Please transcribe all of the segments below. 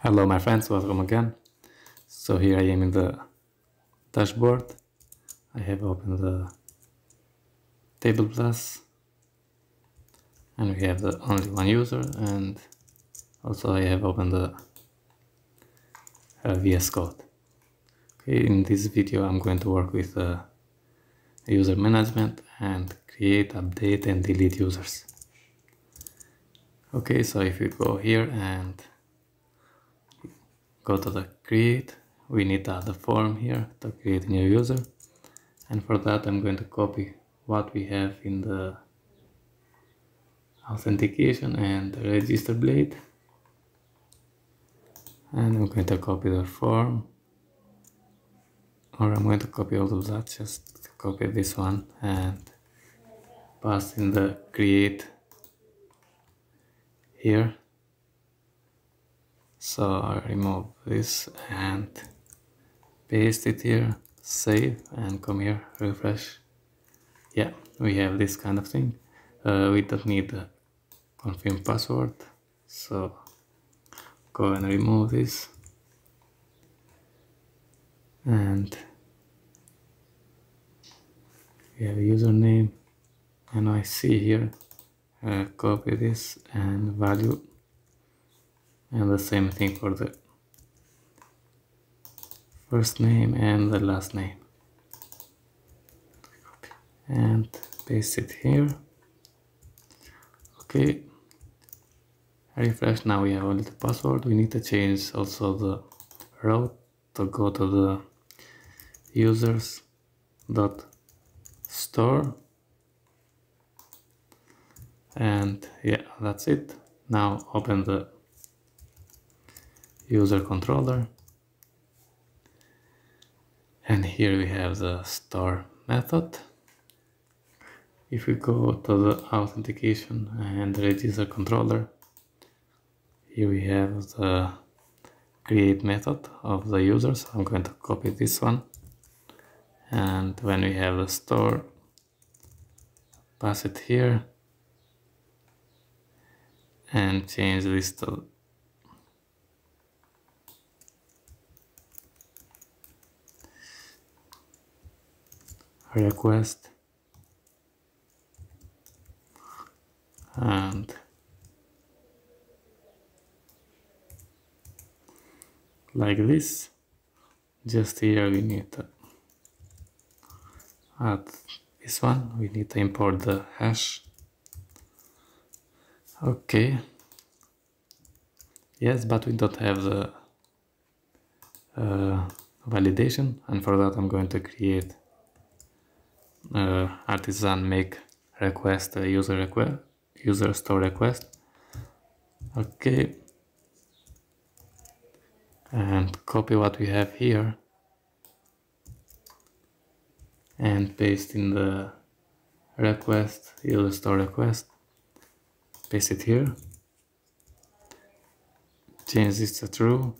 Hello my friends, welcome again. So here I am in the dashboard. I have opened the TablePlus and we have the only one user and also I have opened the uh, VS Code. Okay, in this video I'm going to work with uh, user management and create, update and delete users. Okay, so if we go here and go to the create, we need to add a form here to create a new user. And for that I'm going to copy what we have in the authentication and the register blade. And I'm going to copy the form or I'm going to copy all of that, just copy this one and pass in the create here so I remove this and paste it here. Save and come here refresh. Yeah we have this kind of thing. Uh, we don't need a confirm password. So go and remove this. And we have username. And I see here uh, copy this and value and the same thing for the first name and the last name. And paste it here. Okay. Refresh. Now we have only the password. We need to change also the route to go to the users dot store. And yeah that's it. Now open the user controller. And here we have the store method. If we go to the authentication and register controller here we have the create method of the user so I'm going to copy this one. And when we have the store pass it here. And change this to request. And like this just here we need to add this one. We need to import the hash. Okay. Yes but we don't have the uh, validation. And for that I'm going to create Uh, artisan make request user request user store request. Okay and copy what we have here. And paste in the request user store request. Paste it here. Change this to true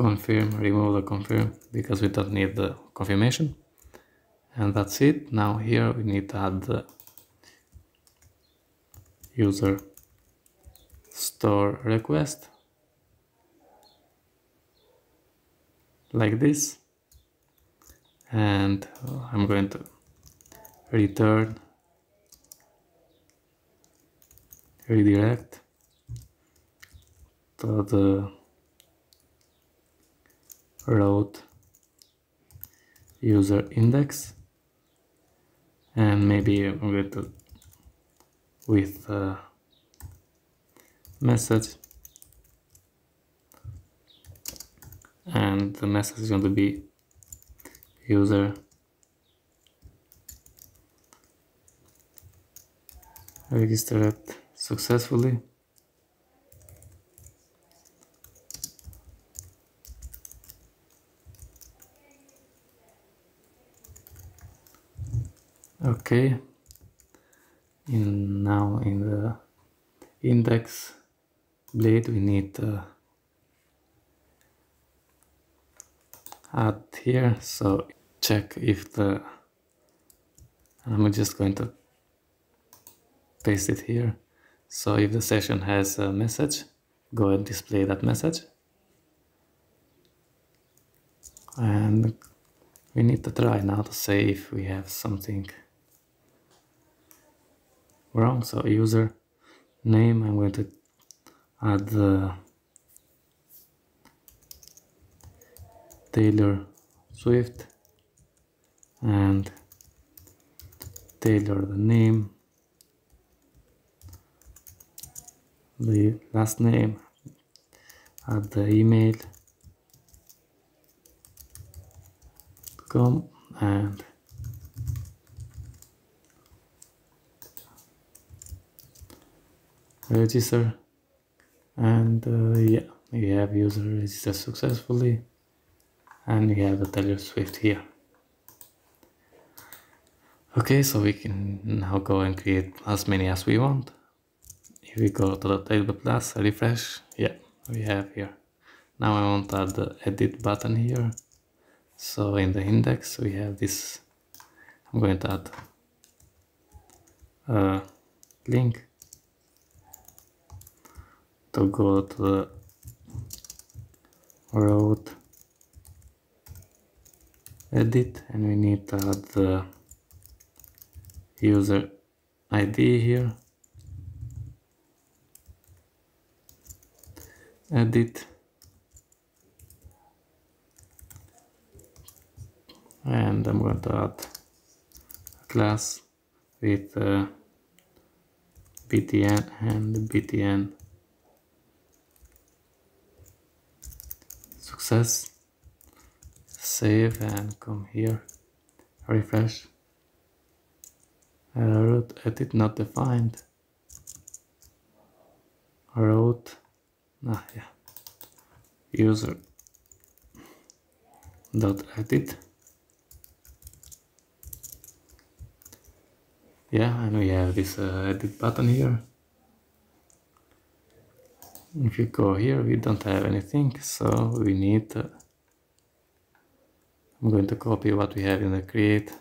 confirm remove the confirm because we don't need the confirmation. And that's it. Now here we need to add the user store request. Like this. And I'm going to return redirect to the route user index and maybe to with a message. And the message is going to be user registered successfully okay. In now in the index blade we need to add here. So check if the I'm just going to paste it here. So if the session has a message go and display that message. And we need to try now to say if we have something wrong so user name I'm going to add the Taylor Swift and Taylor the name. The last name add the email com and register and uh, yeah we have user registered successfully. And we have the Taylor Swift here. Okay so we can now go and create as many as we want. If we go to the TablePlus refresh. Yeah we have here. Now I want to add the edit button here. So in the index we have this. I'm going to add a link to go to the route. Edit and we need to add the user ID here. Edit. And I'm going to add a class with uh, btn and btn success save and come here. Refresh. Uh, route edit not defined. Route ah yeah. User. Dot edit. Yeah and we have this uh, edit button here if you go here we don't have anything so we need I'm going to copy what we have in the create.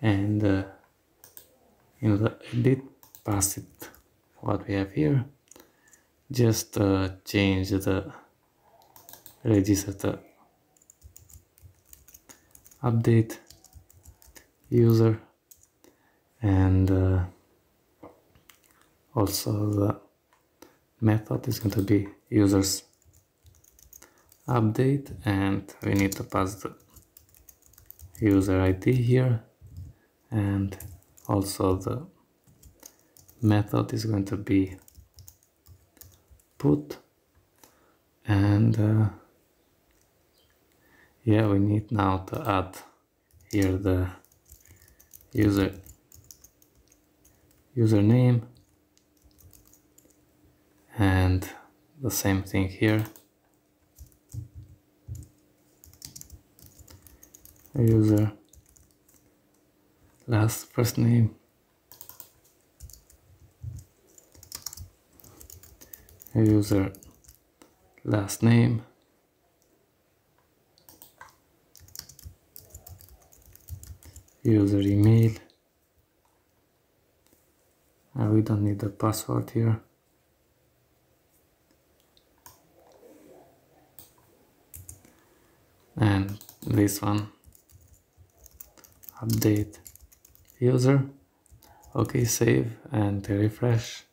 And uh, in the edit pass it what we have here. Just uh, change the register. Update user. And uh, also the method is going to be users update and we need to pass the user ID here and also the method is going to be put and uh, yeah we need now to add here the user username and the same thing here. User. Last first name. User. Last name. User email. Uh, we don't need the password here and this one. Update user. Okay save and refresh.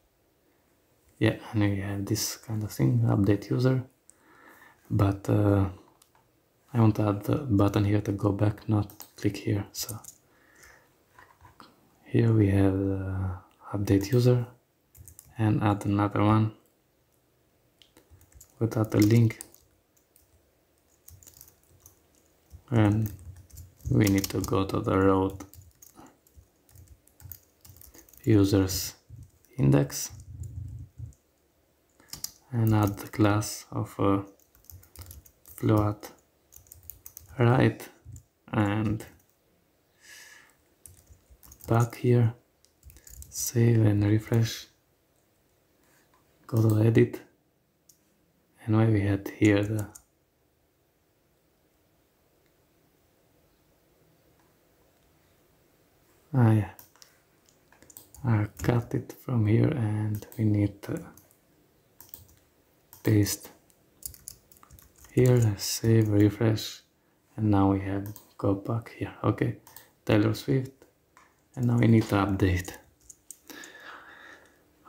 Yeah and we have this kind of thing update user. But uh, I want to add the button here to go back not click here. So here we have the update user and add another one. Without a link and we need to go to the route. Users index. And add the class of a float right and back here. Save and refresh. Go to edit. And why we had here the ah I cut it from here and we need to paste here save refresh and now we have go back here. Okay Taylor Swift and now we need to update.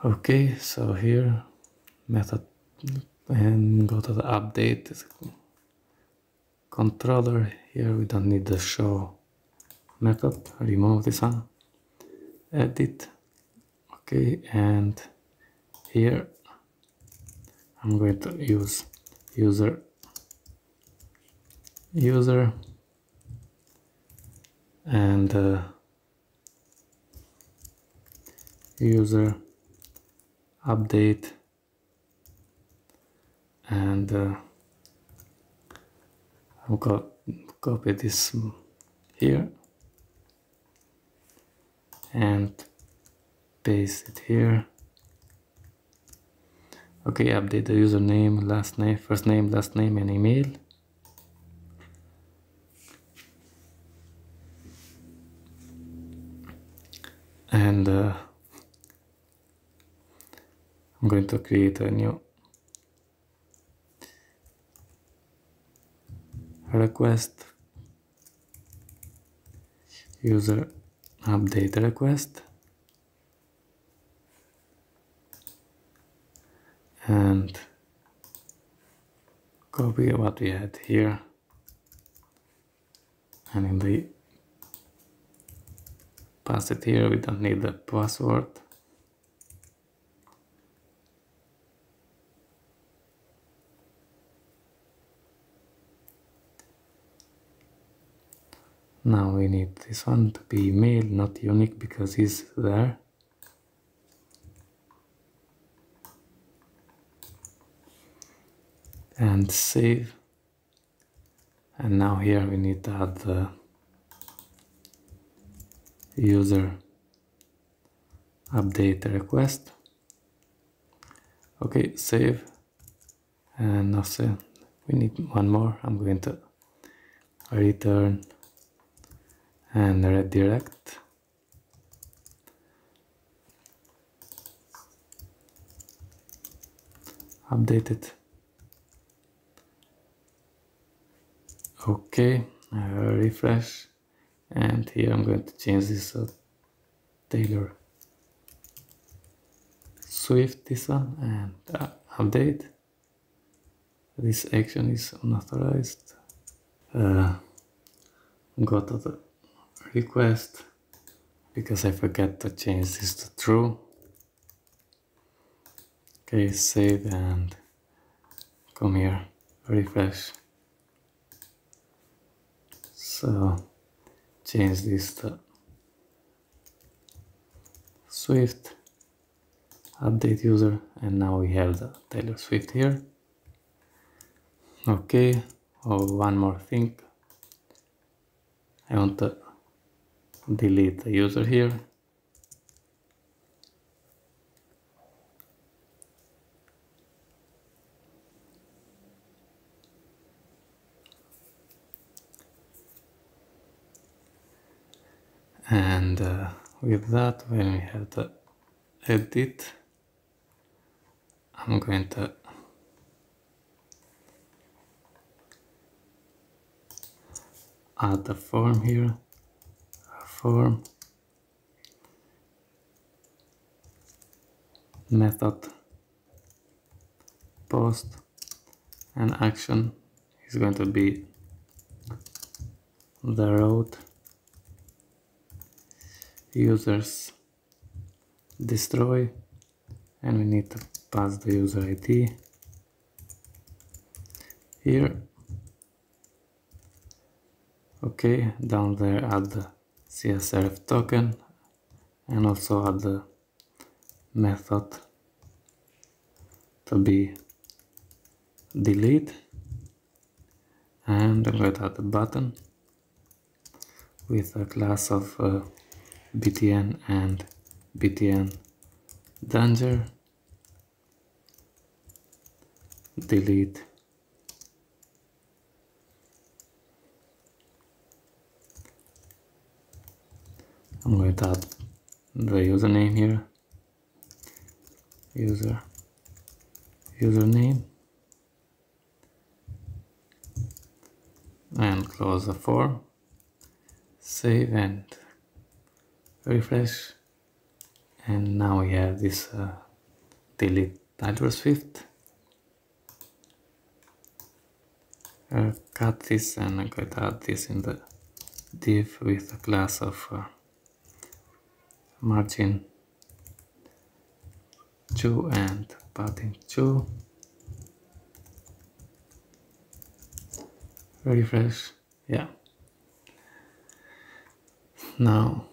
Okay so here method and go to the update. Controller here we don't need the show method remove this one edit okay and here I'm going to use user user and uh, user update and uh, I'll co copy this here and paste it here. Okay update the username last name first name last name and email. And uh, I'm going to create a new request. User update request. And copy what we had here. And in the pass it here. We don't need the password now we need this one to be email not unique because he's there. And save. And now here we need to add the user update request. Okay save. And now we need one more. I'm going to return and redirect update it okay uh, refresh. And here I'm going to change this uh, Taylor Swift this one and uh, update. This action is unauthorized. Uh, go to the request because I forget to change this to true. Okay save and come here refresh. So change this to Swift. Update user and now we have the Taylor Swift here. Okay oh one more thing. I want to delete the user here. And uh, with that when we have the edit I'm going to add the form here form method post and action is going to be the route users destroy and we need to pass the user ID here okay down there add the csrf token and also add the method to be delete and I'm going to add a button with a class of uh, btn and btn danger. Delete I'm going to add the username here? User. Username. And close the form. Save and refresh. And now we have this uh, delete Taylor Swift uh, cut this and I'm going to add this in the div with a class of uh, margin 2 and padding 2 refresh yeah. Now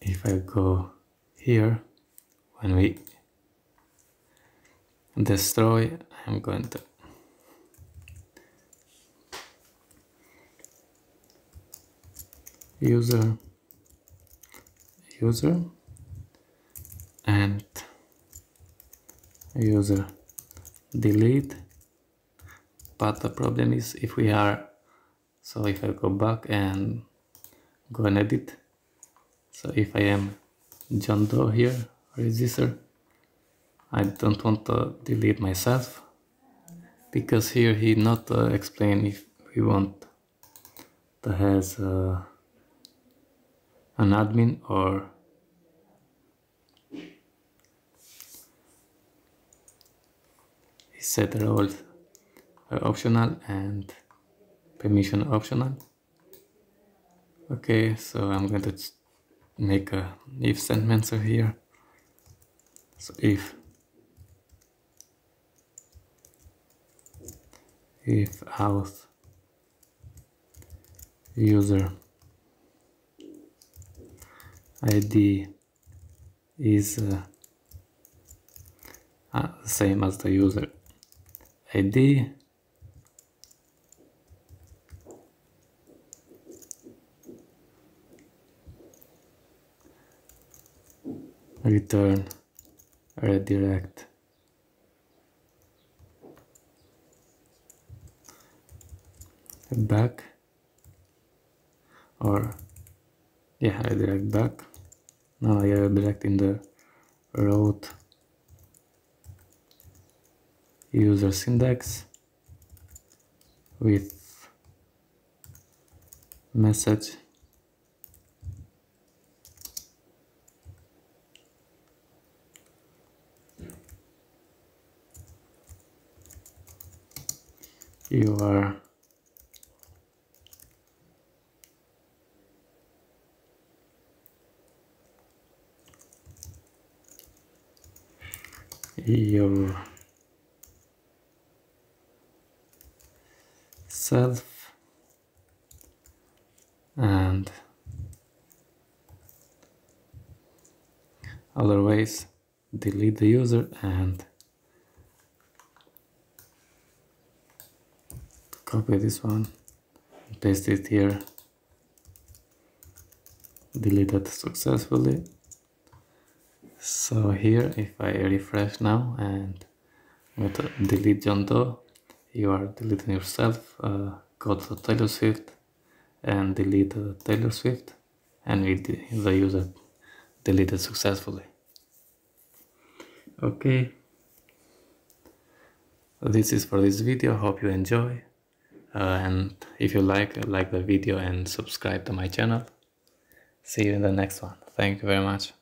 if I go here when we destroy I'm going to user user and user delete. But the problem is if we are so if I go back and go and edit so if I am John Doe here register I don't want to delete myself because here he not uh, explain if we want to has uh, an admin or set roles are optional and permission optional. Okay so I'm going to make a if sentence here so if if auth user id is uh, uh, same as the user. Id return redirect. Back or yeah redirect back now I redirect in the route. Users index with message. You are your self and otherwise delete the user and copy this one paste it here deleted successfully so here if I refresh now and delete John Doe you are deleting yourself uh, go to Taylor Swift and delete uh, Taylor Swift and the user deleted successfully. Okay. This is for this video. Hope you enjoy. Uh, and if you like like the video and subscribe to my channel. See you in the next one. Thank you very much